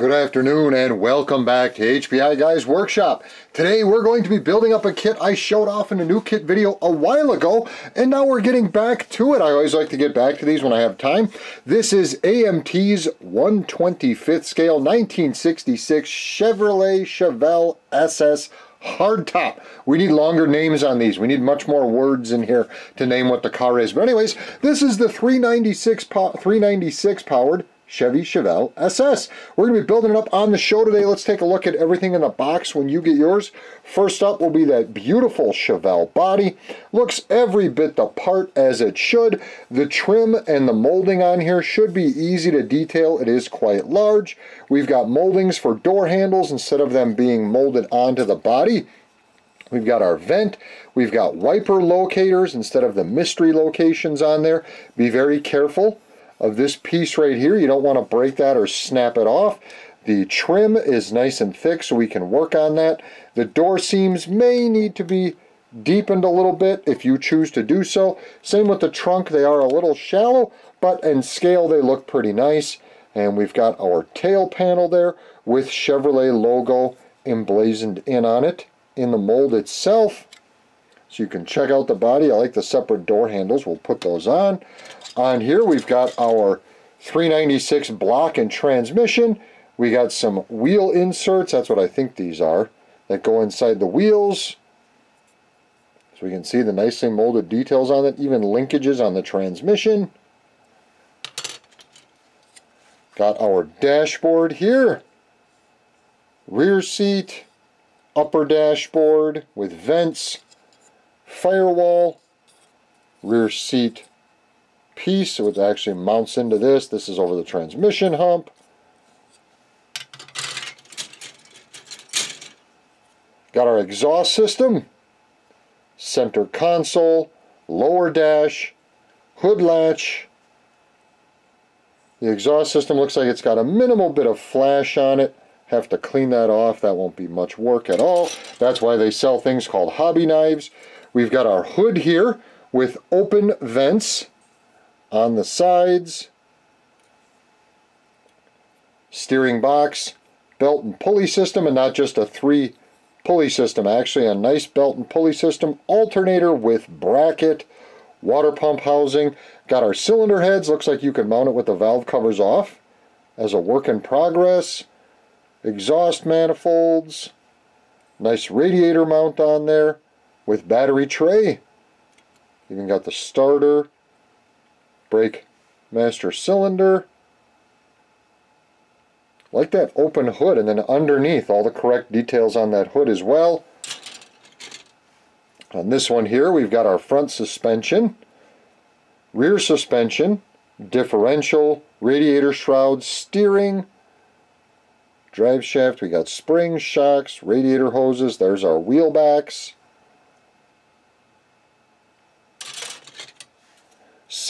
Good afternoon and welcome back to HPI Guys Workshop. Today we're going to be building up a kit I showed off in a new kit video a while ago and now we're getting back to it. I always like to get back to these when I have time. This is AMT's 125th scale 1966 Chevrolet Chevelle SS hardtop. We need longer names on these. We need much more words in here to name what the car is. But anyways, this is the 396 po 396 powered Chevy Chevelle SS. We're going to be building it up on the show today. Let's take a look at everything in the box when you get yours. First up will be that beautiful Chevelle body. Looks every bit the part as it should. The trim and the molding on here should be easy to detail. It is quite large. We've got moldings for door handles instead of them being molded onto the body. We've got our vent. We've got wiper locators instead of the mystery locations on there. Be very careful of this piece right here. You don't want to break that or snap it off. The trim is nice and thick so we can work on that. The door seams may need to be deepened a little bit if you choose to do so. Same with the trunk, they are a little shallow, but in scale they look pretty nice. And we've got our tail panel there with Chevrolet logo emblazoned in on it in the mold itself. So you can check out the body. I like the separate door handles. We'll put those on. On here we've got our 396 block and transmission. We got some wheel inserts, that's what I think these are, that go inside the wheels. So we can see the nicely molded details on it, even linkages on the transmission. Got our dashboard here. Rear seat, upper dashboard with vents, firewall, rear seat piece, it actually mounts into this. This is over the transmission hump. Got our exhaust system, center console, lower dash, hood latch. The exhaust system looks like it's got a minimal bit of flash on it. Have to clean that off. That won't be much work at all. That's why they sell things called hobby knives. We've got our hood here with open vents on the sides, steering box, belt and pulley system, and not just a three pulley system, actually a nice belt and pulley system, alternator with bracket, water pump housing, got our cylinder heads, looks like you can mount it with the valve covers off as a work in progress, exhaust manifolds, nice radiator mount on there with battery tray, even got the starter, brake master cylinder. Like that open hood and then underneath all the correct details on that hood as well. On this one here we've got our front suspension, rear suspension, differential, radiator shroud, steering, drive shaft, we got springs, shocks, radiator hoses, there's our wheel backs.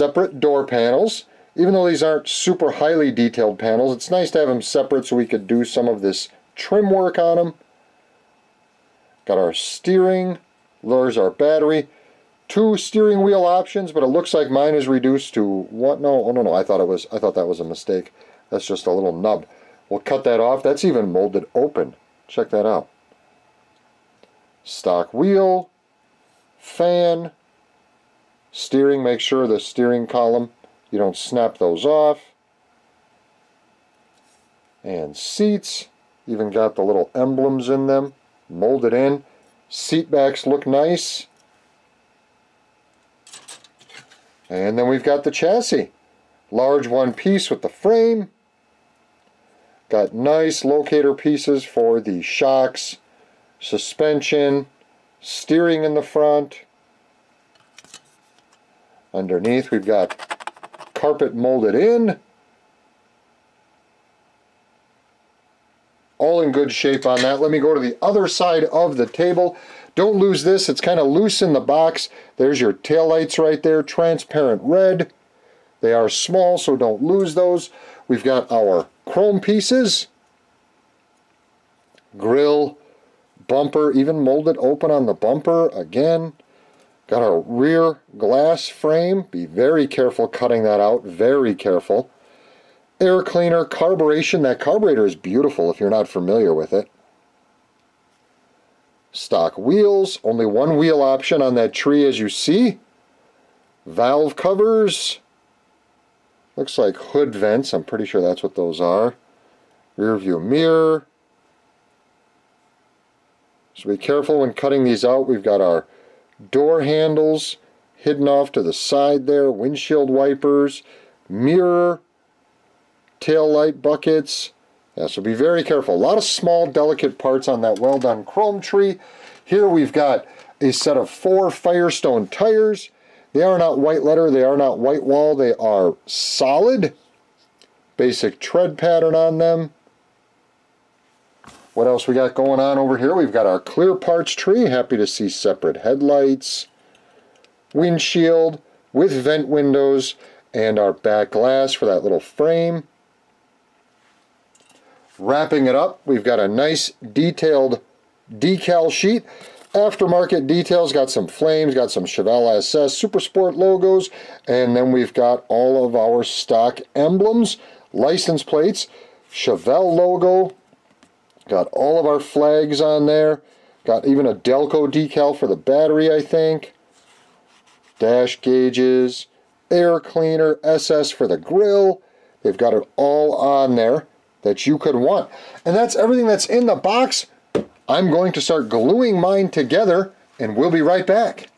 Separate door panels. Even though these aren't super highly detailed panels, it's nice to have them separate so we could do some of this trim work on them. Got our steering, there's our battery. Two steering wheel options, but it looks like mine is reduced to what? No, oh no, no, I thought it was, I thought that was a mistake. That's just a little nub. We'll cut that off. That's even molded open. Check that out. Stock wheel, fan, Steering, make sure the steering column, you don't snap those off. And seats, even got the little emblems in them, molded in. Seat backs look nice. And then we've got the chassis. Large one piece with the frame. Got nice locator pieces for the shocks, suspension, steering in the front, Underneath we've got carpet molded in. All in good shape on that. Let me go to the other side of the table. Don't lose this. It's kind of loose in the box. There's your tail lights right there. Transparent red. They are small, so don't lose those. We've got our chrome pieces. Grill, bumper, even molded open on the bumper again. Got our rear glass frame. Be very careful cutting that out. Very careful. air cleaner, carburation. That carburetor is beautiful if you're not familiar with it. Stock wheels, only one wheel option on that tree as you see. Valve covers. Looks like hood vents, I'm pretty sure that's what those are. Rear view mirror. So be careful when cutting these out. We've got our door handles hidden off to the side there, windshield wipers, mirror, tail light buckets. Yeah, so be very careful. A lot of small, delicate parts on that well-done chrome tree. Here we've got a set of four Firestone tires. They are not white letter, they are not white wall, they are solid. Basic tread pattern on them. What else we got going on over here? We've got our clear parts tree. Happy to see separate headlights, windshield with vent windows, and our back glass for that little frame. Wrapping it up, we've got a nice detailed decal sheet. Aftermarket details, got some flames, got some Chevelle SS Super Sport logos, and then we've got all of our stock emblems, license plates, Chevelle logo, got all of our flags on there, got even a Delco decal for the battery, I think, dash gauges, air cleaner, SS for the grill, they've got it all on there that you could want. And that's everything that's in the box. I'm going to start gluing mine together and we'll be right back.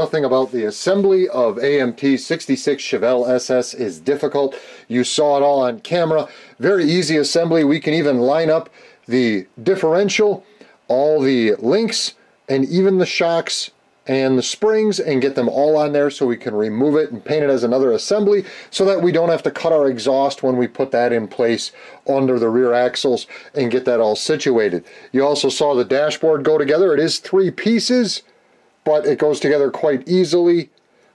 Nothing about the assembly of AMT 66 Chevelle SS is difficult. You saw it all on camera. Very easy assembly. We can even line up the differential, all the links, and even the shocks and the springs and get them all on there so we can remove it and paint it as another assembly so that we don't have to cut our exhaust when we put that in place under the rear axles and get that all situated. You also saw the dashboard go together. It is three pieces, but it goes together quite easily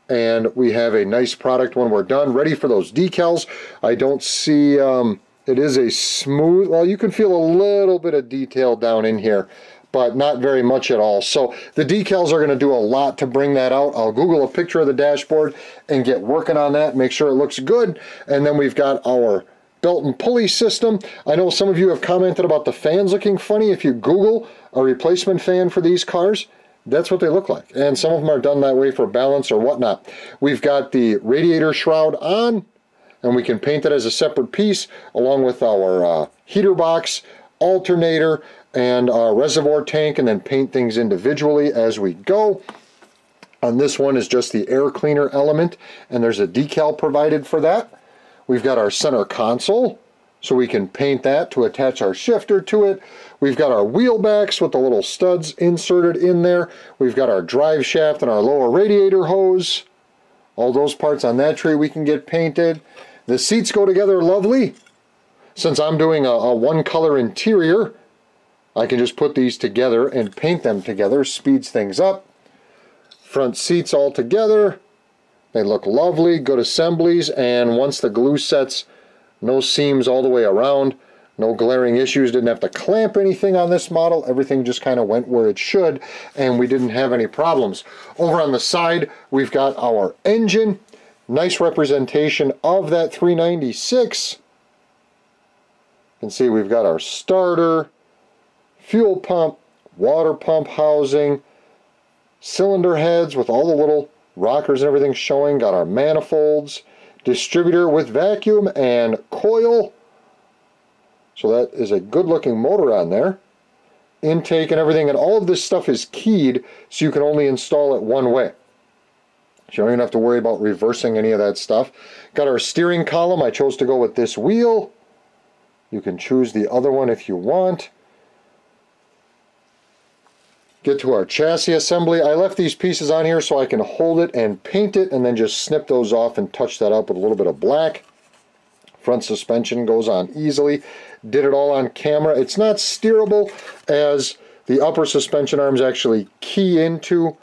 and we have a nice product when we're done. Ready for those decals. I don't see, um, it is a smooth, well you can feel a little bit of detail down in here but not very much at all. So the decals are going to do a lot to bring that out. I'll Google a picture of the dashboard and get working on that, make sure it looks good. And then we've got our belt and pulley system. I know some of you have commented about the fans looking funny. If you Google a replacement fan for these cars, that's what they look like. And some of them are done that way for balance or whatnot. We've got the radiator shroud on, and we can paint it as a separate piece along with our uh, heater box, alternator, and our reservoir tank and then paint things individually as we go. On this one is just the air cleaner element and there's a decal provided for that. We've got our center console so we can paint that to attach our shifter to it. We've got our wheel backs with the little studs inserted in there. We've got our drive shaft and our lower radiator hose. All those parts on that tree we can get painted. The seats go together lovely. Since I'm doing a, a one color interior, I can just put these together and paint them together, speeds things up. Front seats all together. They look lovely, good assemblies, and once the glue sets, no seams all the way around, no glaring issues, didn't have to clamp anything on this model, everything just kind of went where it should, and we didn't have any problems. Over on the side, we've got our engine, nice representation of that 396. You can see we've got our starter, fuel pump, water pump housing, cylinder heads with all the little rockers and everything showing, got our manifolds, distributor with vacuum and coil. So that is a good looking motor on there. Intake and everything, and all of this stuff is keyed so you can only install it one way. So you don't even have to worry about reversing any of that stuff. Got our steering column. I chose to go with this wheel. You can choose the other one if you want get to our chassis assembly. I left these pieces on here so I can hold it and paint it and then just snip those off and touch that up with a little bit of black. Front suspension goes on easily. Did it all on camera. It's not steerable as the upper suspension arms actually key into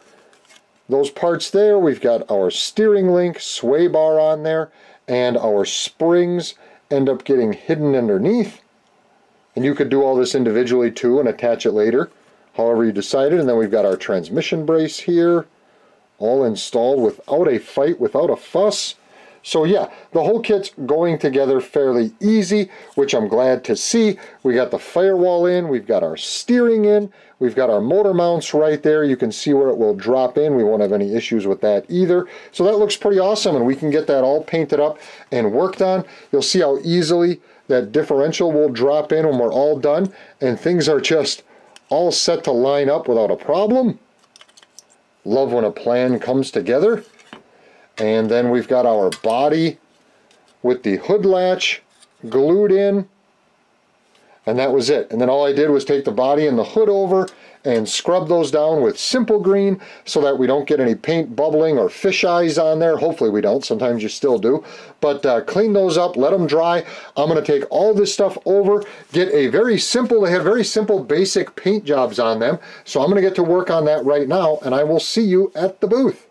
those parts there. We've got our steering link, sway bar on there, and our springs end up getting hidden underneath. And you could do all this individually too and attach it later however you decided. And then we've got our transmission brace here, all installed without a fight, without a fuss. So yeah, the whole kit's going together fairly easy, which I'm glad to see. We got the firewall in, we've got our steering in, we've got our motor mounts right there. You can see where it will drop in. We won't have any issues with that either. So that looks pretty awesome, and we can get that all painted up and worked on. You'll see how easily that differential will drop in when we're all done, and things are just all set to line up without a problem. Love when a plan comes together. And then we've got our body with the hood latch glued in. And that was it. And then all I did was take the body and the hood over and scrub those down with simple green so that we don't get any paint bubbling or fish eyes on there. Hopefully we don't. Sometimes you still do. But uh, clean those up, let them dry. I'm going to take all this stuff over, get a very simple, they have very simple basic paint jobs on them. So I'm going to get to work on that right now and I will see you at the booth.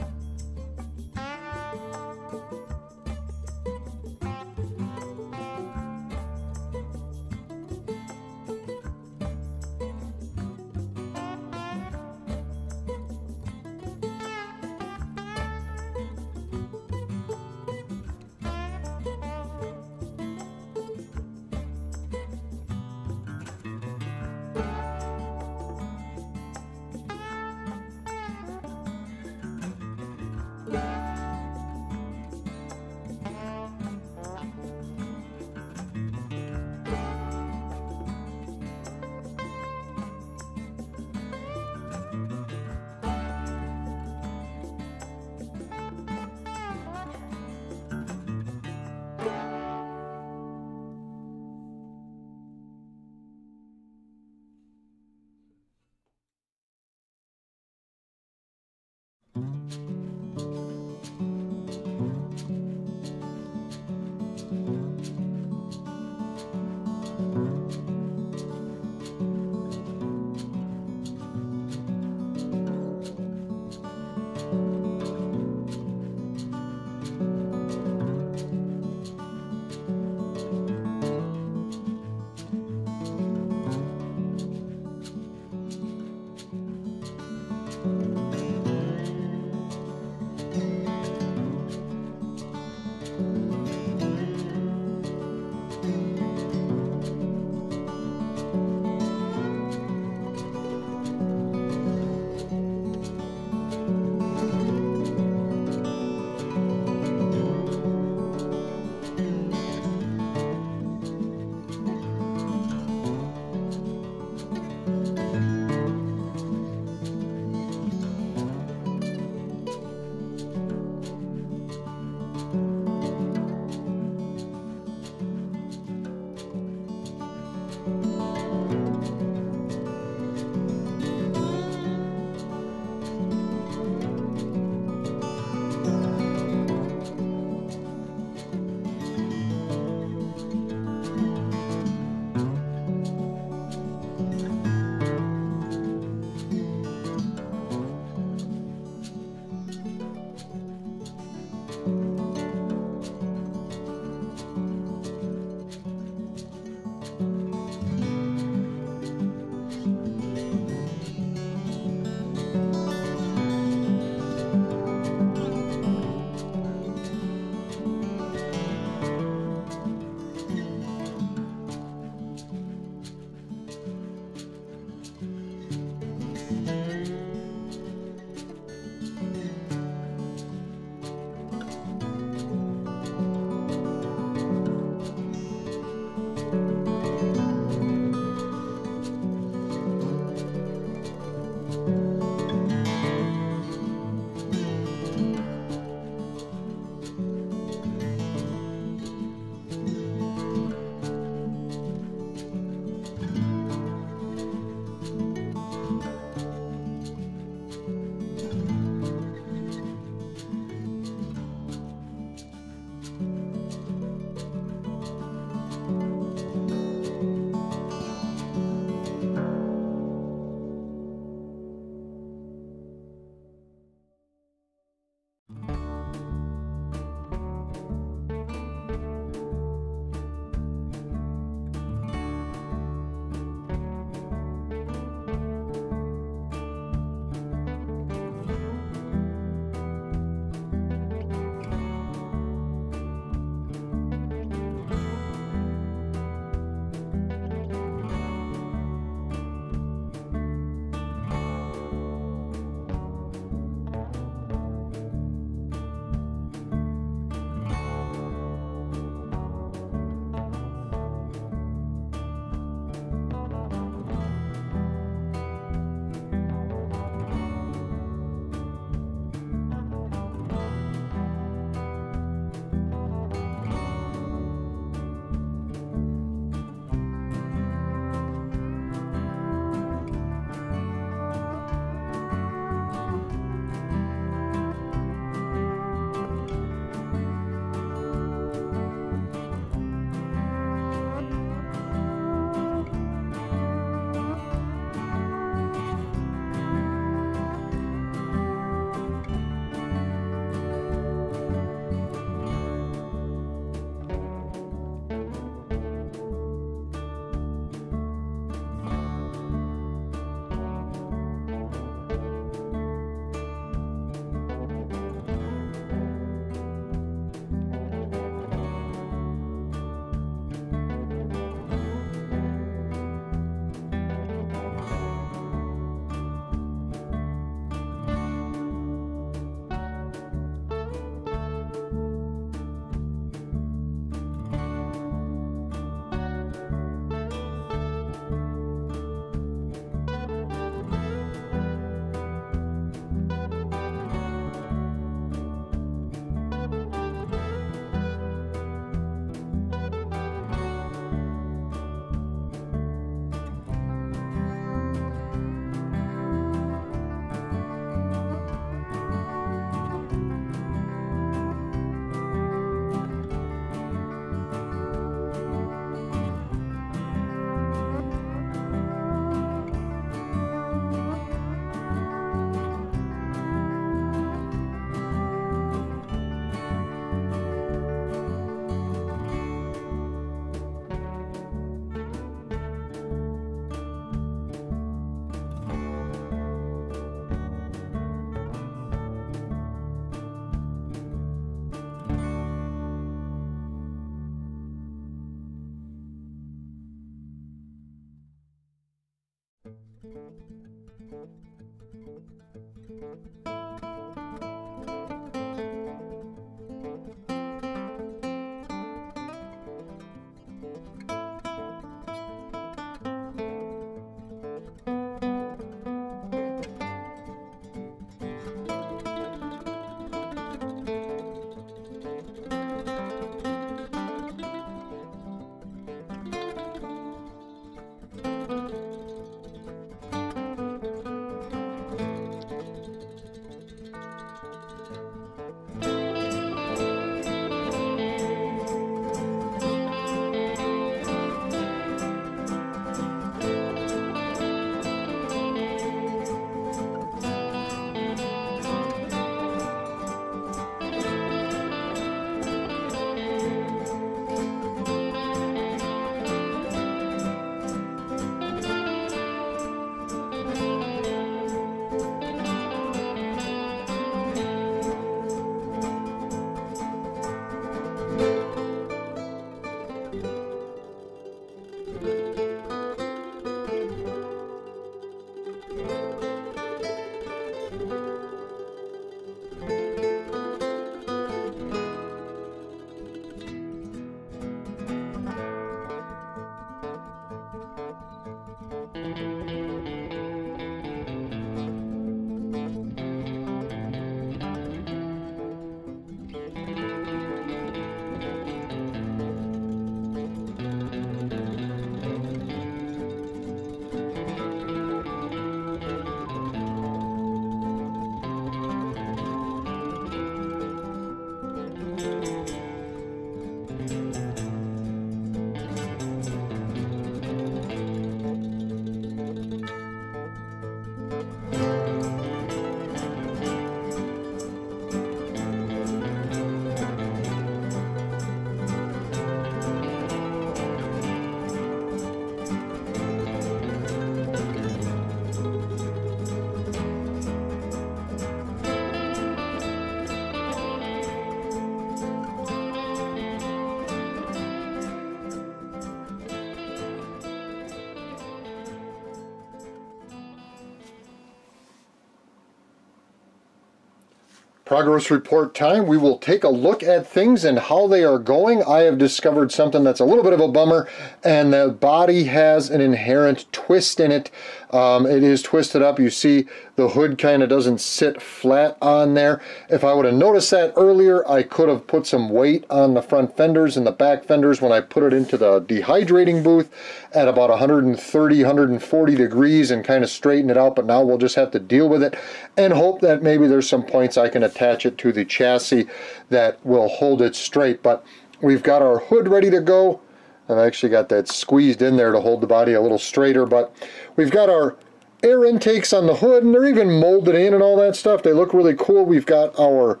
Progress report time. We will take a look at things and how they are going. I have discovered something that's a little bit of a bummer, and the body has an inherent twist in it. Um, it is twisted up. You see the hood kind of doesn't sit flat on there. If I would have noticed that earlier, I could have put some weight on the front fenders and the back fenders when I put it into the dehydrating booth at about 130, 140 degrees and kind of straighten it out. But now we'll just have to deal with it and hope that maybe there's some points I can attach it to the chassis that will hold it straight. But we've got our hood ready to go. I've actually got that squeezed in there to hold the body a little straighter, but we've got our air intakes on the hood, and they're even molded in and all that stuff. They look really cool. We've got our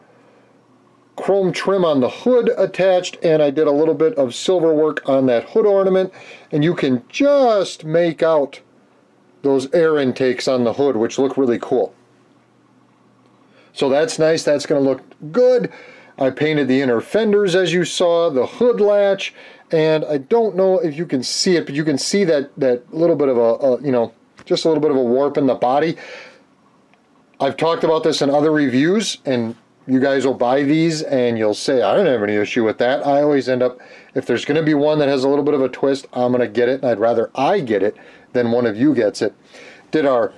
chrome trim on the hood attached, and I did a little bit of silver work on that hood ornament, and you can just make out those air intakes on the hood, which look really cool. So that's nice. That's going to look good. I painted the inner fenders as you saw, the hood latch, and I don't know if you can see it, but you can see that, that little bit of a, a you know, just a little bit of a warp in the body. I've talked about this in other reviews, and you guys will buy these and you'll say, I don't have any issue with that. I always end up, if there's going to be one that has a little bit of a twist, I'm going to get it, and I'd rather I get it than one of you gets it. Did our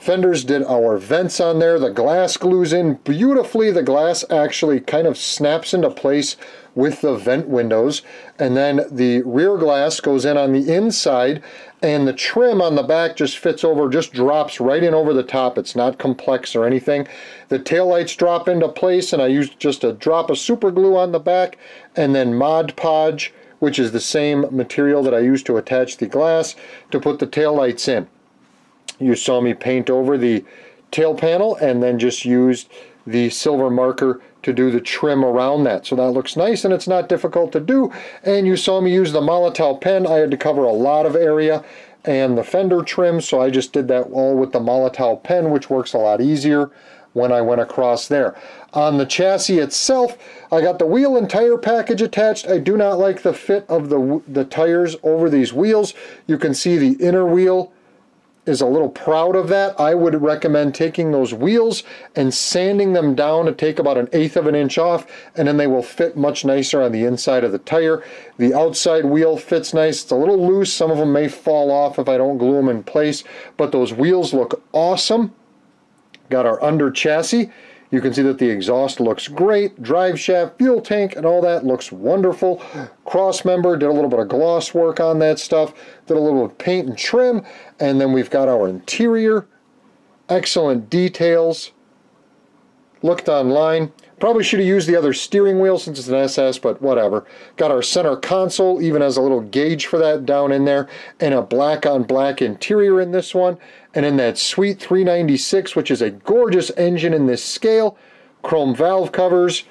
Fenders did our vents on there. The glass glues in beautifully. The glass actually kind of snaps into place with the vent windows. And then the rear glass goes in on the inside and the trim on the back just fits over, just drops right in over the top. It's not complex or anything. The tail lights drop into place and I used just a drop of super glue on the back and then Mod Podge, which is the same material that I used to attach the glass to put the tail lights in. You saw me paint over the tail panel and then just used the silver marker to do the trim around that. So that looks nice and it's not difficult to do. And you saw me use the Molotow pen. I had to cover a lot of area and the fender trim, so I just did that all with the Molotow pen, which works a lot easier when I went across there. On the chassis itself, I got the wheel and tire package attached. I do not like the fit of the, the tires over these wheels. You can see the inner wheel is a little proud of that, I would recommend taking those wheels and sanding them down to take about an eighth of an inch off, and then they will fit much nicer on the inside of the tire. The outside wheel fits nice. It's a little loose. Some of them may fall off if I don't glue them in place, but those wheels look awesome. Got our under chassis. You can see that the exhaust looks great. Drive shaft, fuel tank, and all that looks wonderful. Cross member, did a little bit of gloss work on that stuff. Did a little paint and trim. And then we've got our interior. Excellent details. Looked online. Probably should have used the other steering wheel since it's an SS, but whatever. Got our center console, even has a little gauge for that down in there, and a black on black interior in this one. And in that sweet 396, which is a gorgeous engine in this scale, chrome valve covers,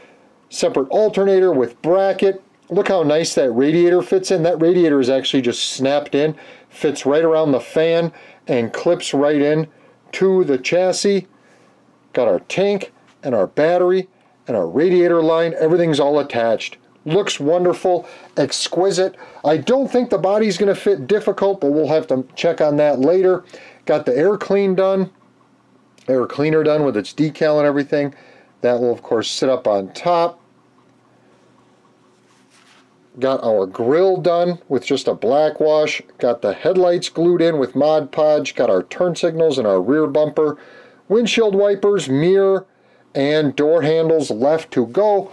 separate alternator with bracket. Look how nice that radiator fits in. That radiator is actually just snapped in, fits right around the fan, and clips right in to the chassis. Got our tank and our battery and our radiator line, everything's all attached. Looks wonderful, exquisite. I don't think the body's going to fit difficult, but we'll have to check on that later. Got the air clean done, air cleaner done with its decal and everything. That will, of course, sit up on top. Got our grill done with just a black wash. Got the headlights glued in with Mod Podge. Got our turn signals and our rear bumper. Windshield wipers, mirror, and door handles left to go.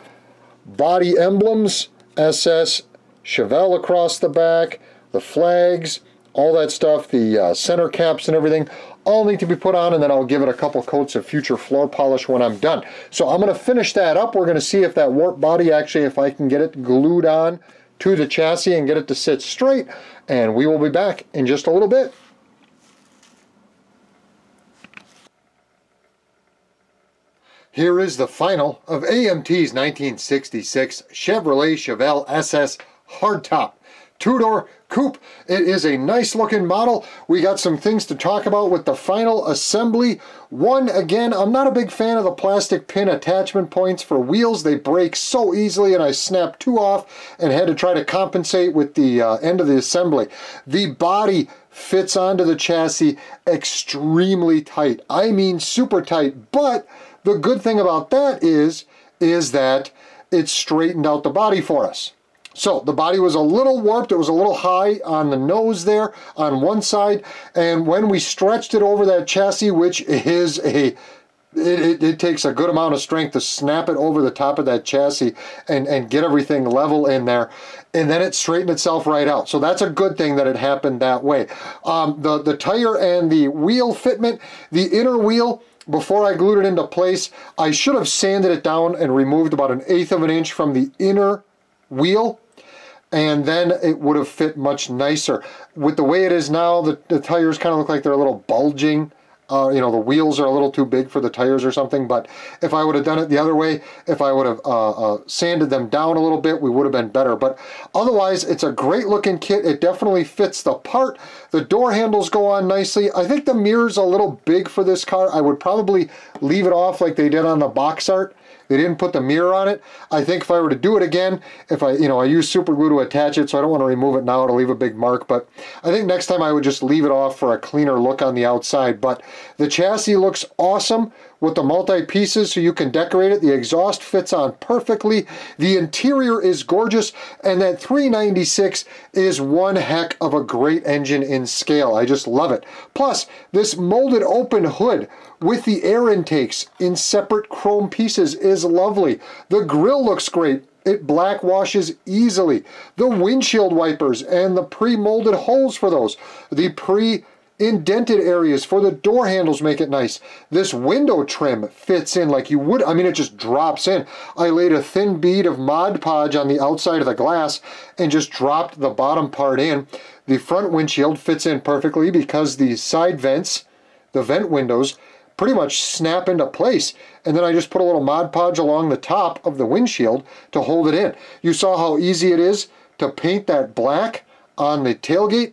Body emblems, SS, Chevelle across the back, the flags, all that stuff, the uh, center caps and everything, all need to be put on and then I'll give it a couple coats of future floor polish when I'm done. So I'm going to finish that up. We're going to see if that warp body actually, if I can get it glued on to the chassis and get it to sit straight. And we will be back in just a little bit. Here is the final of AMT's 1966 Chevrolet Chevelle SS Hardtop. Two-door coupe. It is a nice looking model. We got some things to talk about with the final assembly. One, again, I'm not a big fan of the plastic pin attachment points for wheels. They break so easily and I snapped two off and had to try to compensate with the uh, end of the assembly. The body fits onto the chassis extremely tight. I mean super tight, but the good thing about that is, is that it straightened out the body for us. So the body was a little warped. It was a little high on the nose there on one side. And when we stretched it over that chassis, which is a it, it, it, takes a good amount of strength to snap it over the top of that chassis and, and get everything level in there. And then it straightened itself right out. So that's a good thing that it happened that way. Um, the, the tire and the wheel fitment, the inner wheel, before I glued it into place, I should have sanded it down and removed about an eighth of an inch from the inner wheel and then it would have fit much nicer. With the way it is now, the, the tires kind of look like they're a little bulging uh, you know, the wheels are a little too big for the tires or something, but if I would have done it the other way, if I would have uh, uh, sanded them down a little bit, we would have been better. But otherwise, it's a great looking kit. It definitely fits the part. The door handles go on nicely. I think the mirror's a little big for this car. I would probably leave it off like they did on the box art they didn't put the mirror on it. I think if I were to do it again, if I, you know, I use super glue to attach it, so I don't want to remove it now to leave a big mark, but I think next time I would just leave it off for a cleaner look on the outside. But the chassis looks awesome with the multi-pieces so you can decorate it. The exhaust fits on perfectly. The interior is gorgeous, and that 396 is one heck of a great engine in scale. I just love it. Plus, this molded open hood with the air intakes in separate chrome pieces is lovely. The grill looks great. It black washes easily. The windshield wipers and the pre-molded holes for those. The pre indented areas for the door handles make it nice. This window trim fits in like you would, I mean, it just drops in. I laid a thin bead of Mod Podge on the outside of the glass and just dropped the bottom part in. The front windshield fits in perfectly because the side vents, the vent windows, pretty much snap into place. And then I just put a little Mod Podge along the top of the windshield to hold it in. You saw how easy it is to paint that black on the tailgate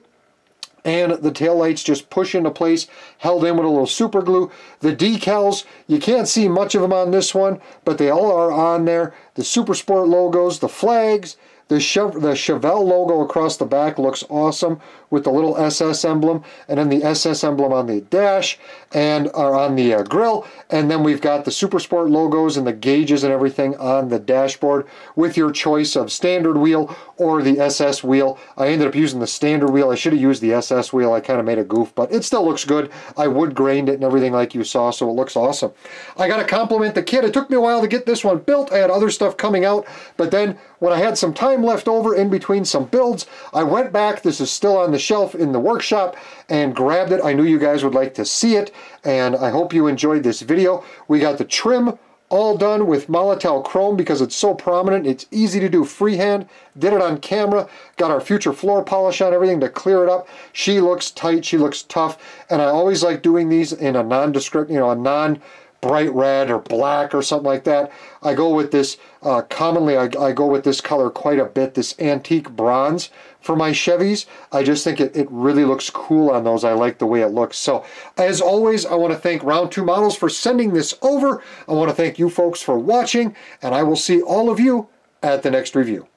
and the tail lights just push into place, held in with a little super glue. The decals, you can't see much of them on this one, but they all are on there. The Super Sport logos, the flags, The, Chev the Chevelle logo across the back looks awesome with the little SS emblem and then the SS emblem on the dash and or on the uh, grill. And then we've got the Supersport logos and the gauges and everything on the dashboard with your choice of standard wheel or the SS wheel. I ended up using the standard wheel. I should have used the SS wheel. I kind of made a goof, but it still looks good. I wood grained it and everything like you saw, so it looks awesome. I got to compliment the kit. It took me a while to get this one built. I had other stuff coming out, but then when I had some time left over in between some builds, I went back. This is still on the shelf in the workshop and grabbed it. I knew you guys would like to see it, and I hope you enjoyed this video. We got the trim all done with Molotow Chrome because it's so prominent. It's easy to do freehand. Did it on camera. Got our future floor polish on everything to clear it up. She looks tight. She looks tough. And I always like doing these in a nondescript, you know, a non bright red or black or something like that. I go with this, uh, commonly I, I, go with this color quite a bit, this antique bronze for my Chevys. I just think it, it really looks cool on those. I like the way it looks. So as always, I want to thank Round 2 Models for sending this over. I want to thank you folks for watching, and I will see all of you at the next review.